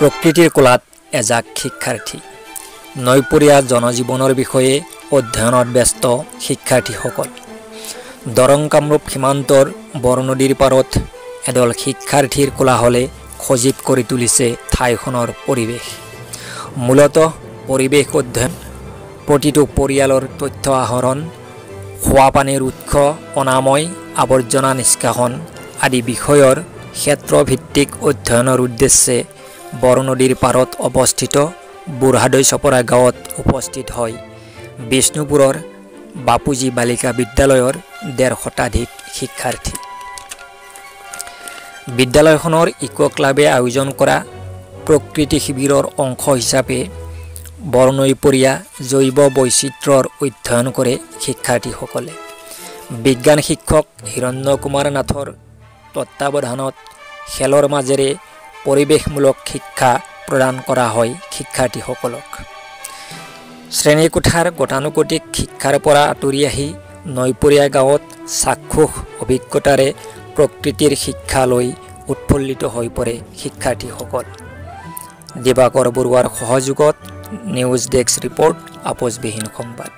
প্ৰকৃতিৰ কোলাত এজাক শিক্ষাৰ্থী। নৈপৰীয়া জনজীৱনৰ বিষয়ে অধ্যয়নত ব্যস্ত শিক্ষাৰ্থীসকল। দৰং কামৰূপ সীমান্তৰ বৰনদীৰ পাৰত এদল শিক্ষাৰ্থীৰ কোলাহলে সজীৱ কৰি তুলিছে ঠাইখনৰ পৰিৱেশ। মূলতঃ পৰিৱেশ অধ্যয়ন প্ৰতিটো পৰিয়ালৰ তথ্য আহৰণ খোৱা পানীৰ উৎস অনাময় আৱৰ্জনা নিষ্কাশন আদি বিষয়ৰ ক্ষেত্ৰভিত্তিক অধ্যয়নৰ উদ্দেশ্যে বৰনদীৰ পাৰত অৱস্থিত বুঢ়াদৈ চপৰা গাঁৱত উপস্থিত হয়। বিষ্ণুপুৰৰ বাপুজী বালিকা বিদ্যালয়ৰ ডেৰ শতাধিক শিক্ষাৰ্থী। বিদ্যালয়খনৰ ইক' ক্লাবে আয়োজন কৰা প্ৰকৃতি শিবিৰৰ অংশ হিচাপে বৰনৈপৰীয়া জৈৱ বৈচিত্ৰ্যৰ অধ্যয়ন কৰে শিক্ষাৰ্থীসকলে। বিজ্ঞান শিক্ষক হিৰণ্য কুমাৰ নাথৰ তত্বাৱধানত খেলৰ মাজেৰে পৰিৱেশমূলক শিক্ষা প্ৰদান কৰা হয় শিক্ষাৰ্থীসকলক। শ্ৰেণীকোঠাৰ গতানুগতিক শিক্ষাৰ পৰা আঁতৰি আহি নৈপৰীয়া গাঁৱত চাক্ষুষ অভিজ্ঞতাৰে প্ৰকৃতিৰ শিক্ষা লৈ উৎফুল্লিত হৈ পৰে শিক্ষাৰ্থীসকল। দিবাকৰ বৰুৱাৰ সহযোগত নিউজ ডেস্ক ৰিপৰ্ট আপোচবিহীন সংবাদ।